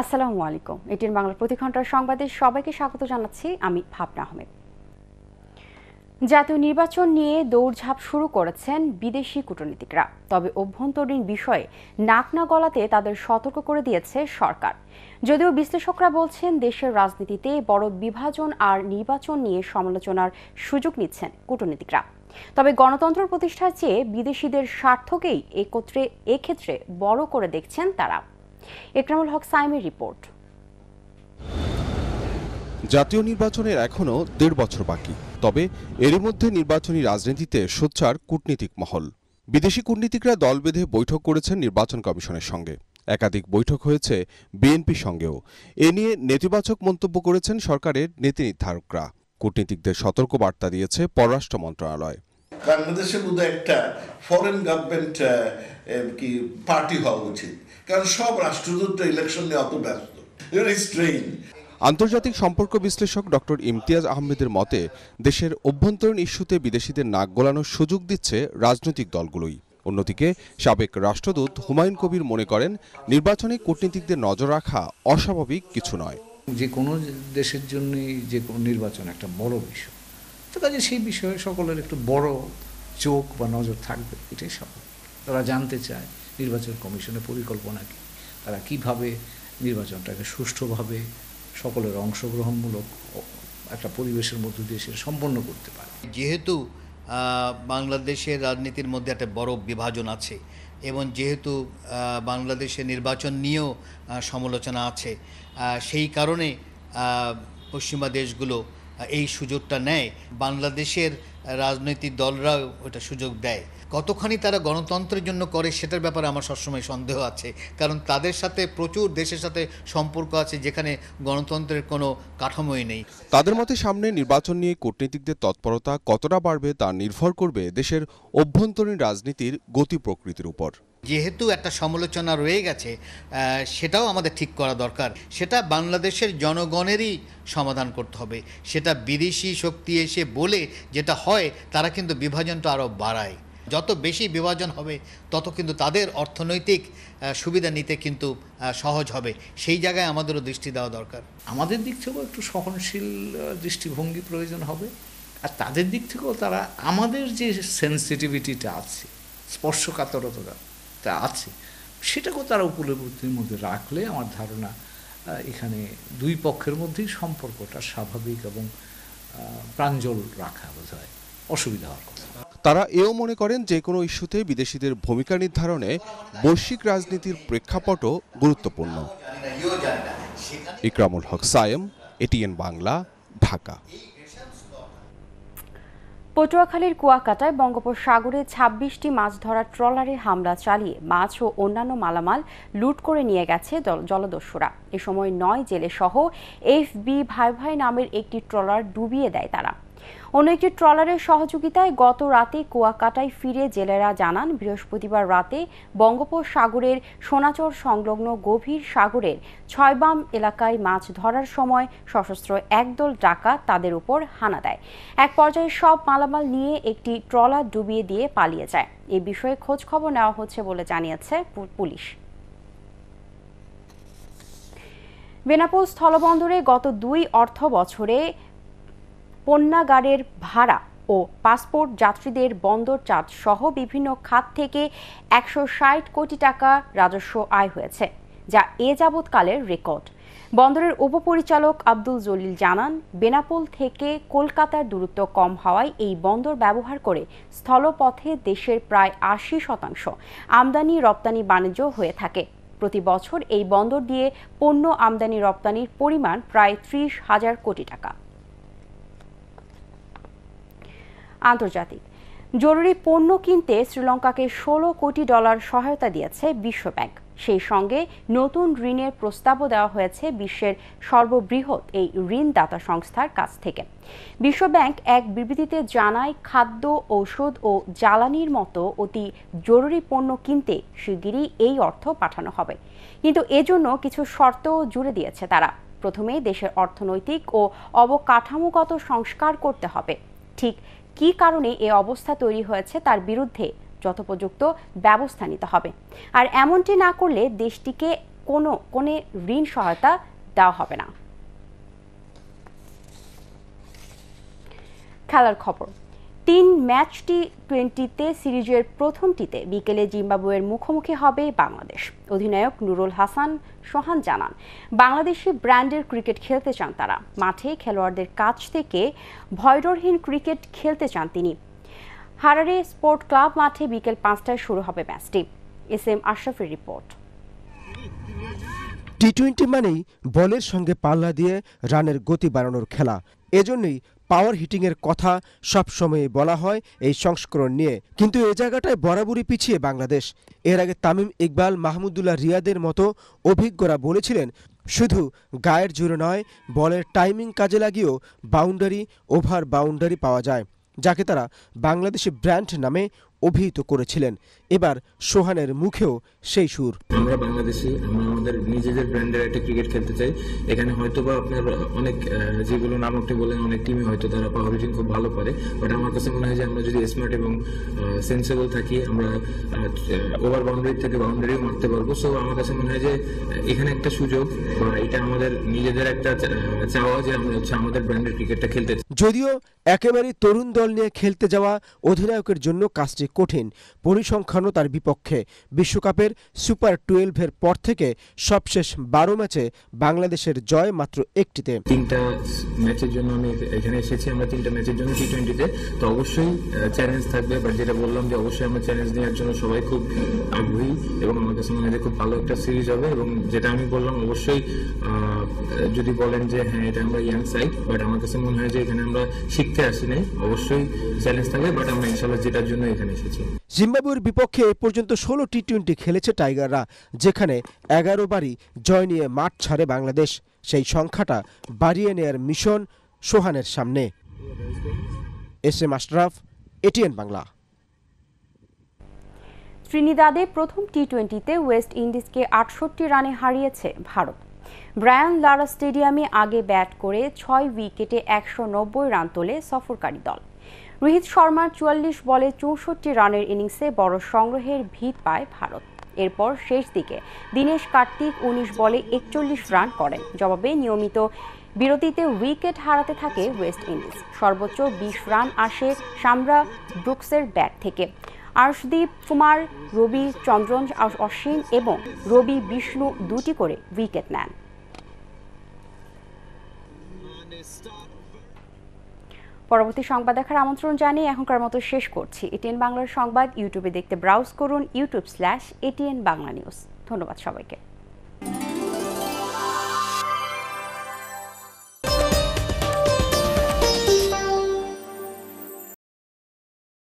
আসসালামু আলাইকুম। এটির বাংলা প্রতি ঘণ্টার সংবাদে সবাইকে স্বাগত জানাচ্ছি আমি ভাবনা আহমেদ। জাতীয় নির্বাচন নিয়ে দৌড়ঝাঁপ শুরু করেছেন বিদেশি কূটনীতিকরা। তবে অভ্যন্তরীণ বিষয়ে নাক না গলাতে তাদের সতর্ক করে দিয়েছে সরকার। যদিও বিশ্লেষকরা বলছেন, দেশের রাজনীতিতে বড় বিভাজন আর নির্বাচন নিয়ে সমালোচনার সুযোগ নিচ্ছেন কূটনীতিকরা। তবে গণতন্ত্র প্রতিষ্ঠার চেয়ে বিদেশিদের স্বার্থকেই একত্রে এক্ষেত্রে বড় করে দেখছেন তারা। হক রিপোর্ট। জাতীয় নির্বাচনের এখনও দেড় বছর বাকি। তবে এরই মধ্যে নির্বাচনী রাজনীতিতে সোচ্চার কূটনীতিক মহল। বিদেশি কূটনীতিকরা দল বেঁধে বৈঠক করেছেন নির্বাচন কমিশনের সঙ্গে। একাধিক বৈঠক হয়েছে বিএনপির সঙ্গেও। এ নিয়ে নেতিবাচক মন্তব্য করেছেন সরকারের নীতি নির্ধারকরা। কূটনীতিকদের সতর্ক বার্তা দিয়েছে পররাষ্ট্র মন্ত্রণালয়। বাংলাদেশে বোধহয় একটা ফরেন গভর্নমেন্ট কি পার্টি হওয়া উচিত। কারণ সব রাষ্ট্রদূত ইলেকশন নিয়ে অত ব্যস্ত। স্ট্রেইন আন্তর্জাতিক সম্পর্ক বিশ্লেষক ডক্টর ইমতিয়াজ আহমেদের মতে দেশের অভ্যন্তরীণ ইস্যুতে বিদেশিদের নাক গলানোর সুযোগ দিচ্ছে রাজনৈতিক দলগুলোই। অন্যদিকে সাবেক রাষ্ট্রদূত হুমায়ুন কবির মনে করেন নির্বাচনে কূটনীতিকদের নজর রাখা অস্বাভাবিক কিছু নয়। যে কোনো দেশের জন্যই যে কোনো নির্বাচন একটা বড় বিষয়। তো কাজে সেই বিষয়ে সকলের একটু বড় চোখ বা নজর থাকবে, এটাই স্বাভাবিক। তারা জানতে চায় নির্বাচন কমিশনের পরিকল্পনা কী, তারা কীভাবে নির্বাচনটাকে সুষ্ঠুভাবে সকলের অংশগ্রহণমূলক একটা পরিবেশের মধ্য দিয়ে সে সম্পন্ন করতে পারে। যেহেতু বাংলাদেশের রাজনীতির মধ্যে একটা বড় বিভাজন আছে এবং যেহেতু বাংলাদেশে নির্বাচন নিয়েও সমালোচনা আছে সেই কারণে পশ্চিমা দেশগুলো এই সুযোগটা নেয়। বাংলাদেশের রাজনৈতিক দলরাও ওটা সুযোগ দেয়। কতখানি তারা গণতন্ত্রের জন্য করে সেটার ব্যাপারে আমার সবসময় সন্দেহ আছে। কারণ তাদের সাথে প্রচুর দেশের সাথে সম্পর্ক আছে যেখানে গণতন্ত্রের কোনো কাঠামোই নেই। তাদের মতে সামনে নির্বাচন নিয়ে কূটনীতিকদের তৎপরতা কতটা বাড়বে তা নির্ভর করবে দেশের অভ্যন্তরীণ রাজনীতির গতি প্রকৃতির উপর। যেহেতু একটা সমালোচনা রয়ে গেছে সেটাও আমাদের ঠিক করা দরকার। সেটা বাংলাদেশের জনগণেরই সমাধান করতে হবে। সেটা বিদেশি শক্তি এসে বলে যেটা হয় তারা কিন্তু বিভাজনটা আরও বাড়ায়। যত বেশি বিভাজন হবে, তত কিন্তু তাদের অর্থনৈতিক সুবিধা নিতে কিন্তু সহজ হবে। সেই জায়গায় আমাদেরও দৃষ্টি দেওয়া দরকার। আমাদের দিক থেকেও একটু সহনশীল দৃষ্টিভঙ্গি প্রয়োজন হবে। আর তাদের দিক থেকেও তারা, আমাদের যে সেন্সিটিভিটিটা আছে, স্পর্শকাতরতা আছে, সেটাকেও তারা উপলব্ধির মধ্যে রাখলে আমার ধারণা এখানে দুই পক্ষের মধ্যেই সম্পর্কটা স্বাভাবিক এবং প্রাঞ্জল রাখা বোধ হয় অসুবিধা হওয়ার কথা। তারা এও মনে করেন যে কোনো ইস্যুতে বিদেশিদের ভূমিকা নির্ধারণে বৈশ্বিক রাজনীতির প্রেক্ষাপটও গুরুত্বপূর্ণ। ইকরামুল হক, সায়েম, এটিএন বাংলা, ঢাকা। পটুয়াখালীর কুয়াকাটায় বঙ্গোপসাগরে ছাব্বিশটি মাছ ধরার ট্রলারে হামলা চালিয়ে মাছ ও অন্যান্য মালামাল লুট করে নিয়ে গেছে জলদস্যুরা। এ সময় নয় জেলে সহ এফ বি ভাই ভাই নামের একটি ট্রলার ডুবিয়ে দেয় তারা। অন্য একটি ট্রলারের সহযোগিতায় গত রাতে কুয়াকাটায় ফিরে জেলেরা জানান, বৃহস্পতিবার রাতে বঙ্গোপসাগরের সোনাচর সংলগ্ন গভীর সাগরের ছয়বাম এলাকায় মাছ ধরার সময় সশস্ত্র একদল ডাকাত তাদের উপর হানা দেয়। এক পর্যায়ে সব মালামাল নিয়ে একটি ট্রলার ডুবিয়ে দিয়ে পালিয়ে যায়। এ বিষয়ে খোঁজ খবর নেওয়া হচ্ছে বলে জানিয়েছে পুলিশ। বেনাপোল স্থলবন্দরে গত দুই অর্থ বছরে পণ্যাগারের ভাড়া ও পাসপোর্ট যাত্রীদের বন্দর চার্জ সহ বিভিন্ন খাত থেকে একশো ষাট কোটি টাকা রাজস্ব আয় হয়েছে, যা এ যাবৎকালের রেকর্ড। বন্দরের উপপরিচালক আব্দুল জলিল জানান, বেনাপোল থেকে কলকাতার দূরত্ব কম হওয়ায় এই বন্দর ব্যবহার করে স্থলপথে দেশের প্রায় আশি শতাংশ আমদানি রপ্তানি বাণিজ্য হয়ে থাকে। প্রতি বছর এই বন্দর দিয়ে পণ্য আমদানি রপ্তানির পরিমাণ প্রায় ত্রিশ হাজার কোটি টাকা। আন্তর্জাতিক। জরুরি পণ্য কিনতে শ্রীলঙ্কাকে ষোলো কোটি ডলার সহায়তা দিয়েছে বিশ্বব্যাংক। সেই সঙ্গে নতুন ঋণের প্রস্তাবও দেওয়া হয়েছে বিশ্বের সর্ববৃহৎ এই ঋণদাতা সংস্থার কাছ থেকে। বিশ্বব্যাংক এক বিবৃতিতে জানায়, খাদ্য, ঔষধ ও জ্বালানির মতো অতি জরুরি পণ্য কিনতে শিগগিরই এই অর্থ পাঠানো হবে। কিন্তু এজন্য কিছু শর্তও জুড়ে দিয়েছে তারা। প্রথমেই দেশের অর্থনৈতিক ও অবকাঠামোগত সংস্কার করতে হবে। ঠিক কি কারণে এ অবস্থা তৈরি হয়েছে তার বিরুদ্ধে যথোপযুক্ত ব্যবস্থা নিতে হবে। আর এমনটি না করলে দেশটিকে কোনো কোনো ঋণ সহায়তা দেওয়া হবে না। খেলার খবর। তিন ম্যাচ টি টোয়েন্টিতে সিরিজের প্রথমটিতে বিকেলে জিম্বাবুয়ের মুখোমুখি হবে বাংলাদেশ। অধিনায়ক নুরুল হাসান সোহান জানান, বাংলাদেশি ব্র্যান্ডের ক্রিকেট খেলতে চান তারা। মাঠে খেলোয়াড়দের কাছ থেকে ভয়ডরহীন ক্রিকেট খেলতে চান তিনি। হারারে স্পোর্ট ক্লাব মাঠে বিকেল পাঁচটায় শুরু হবে ম্যাচটি। এস এম আশরাফের রিপোর্ট। টি টোয়েন্টি মানেই বলের সঙ্গে পাল্লা দিয়ে রানের গতি বাড়ানোর খেলা। এজন্যই পাওয়ার হিটিংয়ের কথা সবসময় বলা হয় এই সংস্করণ নিয়ে। কিন্তু এ জায়গাটায় বরাবরই পিছিয়ে বাংলাদেশ। এর আগে তামিম ইকবাল, মাহমুদুল্লাহ রিয়াদের মতো অভিজ্ঞরা বলেছিলেন, শুধু গায়ের জোরে নয়, বলের টাইমিং কাজে লাগিয়েও বাউন্ডারি ওভার বাউন্ডারি পাওয়া যায়, যাকে তারা বাংলাদেশি ব্র্যান্ড নামে অভিহিত করেছিলেন। এবার সোহানের মুখেও সেই সুর। আমরা বাংলাদেশি আমরা আমাদের নিজেদের ব্র্যান্ডের একটা ক্রিকেট খেলতে চাই। এখানে হয়তো বা আপনার অনেক যেগুলো নাম আপনি বলেন অনেক টিমই হয়তো তারা পাওয়ার হিটিং খুব ভালো পারে বাট আমার কাছে মনে হয় যে আমরা যদি স্মার্ট এবং সেন্সেবল থাকি আমরা ওভার বাউন্ডারি থেকে বাউন্ডারিও মারতে পারব। সো আমার কাছে মনে হয় যে এখানে একটা সুযোগ বা এটা আমাদের নিজেদের একটা চাওয়া যে আমরা হচ্ছে আমাদের ব্র্যান্ডের ক্রিকেটটা খেলতে চাই। যদিও একেবারেই তরুণ দল নিয়ে খেলতে যাওয়া অধিনায়কের জন্য কাজটি কঠিন। পরিসংখ্যানও তার বিপক্ষে। বিশ্বকাপের সুপার টুয়েলভের পর থেকে সবশেষ বারো ম্যাচে বাংলাদেশের জয় মাত্র একটিতে। তিনটা ম্যাচের জন্য আমি এখানে এসেছি, আমরা তিনটা ম্যাচের জন্য টি টোয়েন্টিতে তো অবশ্যই চ্যালেঞ্জ থাকবে বাট যেটা বললাম যে অবশ্যই আমরা চ্যালেঞ্জ নেওয়ার জন্য সবাই খুব আগ্রহী এবং আমার কাছে মনে হয় খুব ভালো একটা সিরিজ হবে এবং যেটা আমি বললাম, অবশ্যই যদি বলেন যে হ্যাঁ এটা আমরা ইয়াং সাইড বাট আমার কাছে মনে হয় যে এখানে আমরা শিখতে আসি নাই অবশ্যই চ্যালেঞ্জ থাকবে বাট আমরা ইনশাল্লাহ যেটার জন্য এখানে এসেছি। জিম্বাবুয়ের বিপক্ষে এ পর্যন্ত ষোলো টি টোয়েন্টি খেলেছে টাইগাররা যেখানে এগারো বারই জয় নিয়ে মাঠ ছাড়ে বাংলাদেশ। সেই সংখ্যাটা বাড়িয়ে নেয়ার মিশন সোহানের সামনে। S M Ashraf ATN Bangla. ত্রিনিদাদে প্রথম টি টোয়েন্টিতে ওয়েস্ট ইন্ডিজকে আটষট্টি রানে হারিয়েছে ভারত। ব্রায়ান লারা স্টেডিয়ামে আগে ব্যাট করে ছয় উইকেটে একশো নব্বই রান তোলে সফরকারী দল। রোহিত শর্মার চুয়াল্লিশ বলে চৌষট্টি রানের ইনিংসে বড় সংগ্রহের ভিত পায় ভারত। এরপর শেষ দিকে দীনেশ কার্তিক উনিশ বলে একচল্লিশ রান করেন। জবাবে নিয়মিত বিরতিতে উইকেট হারাতে থাকে ওয়েস্ট ইন্ডিজ। সর্বোচ্চ বিশ রান আসে সামরা ব্রুকসের ব্যাট থেকে। আর্শদীপ কুমার, রবি চন্দ্রন অশ্বিন এবং রবি বিষ্ণু দুটি করে উইকেট নেন। পরবর্তী সংবাদ দেখার আমন্ত্রণ জানিয়ে এখনকার মতো শেষ করছি। এটিএন বাংলার সংবাদ, ইউটিউবে দেখতে ব্রাউজ করুন, YouTube slash ATN Bangla news ধন্যবাদ সবাইকে।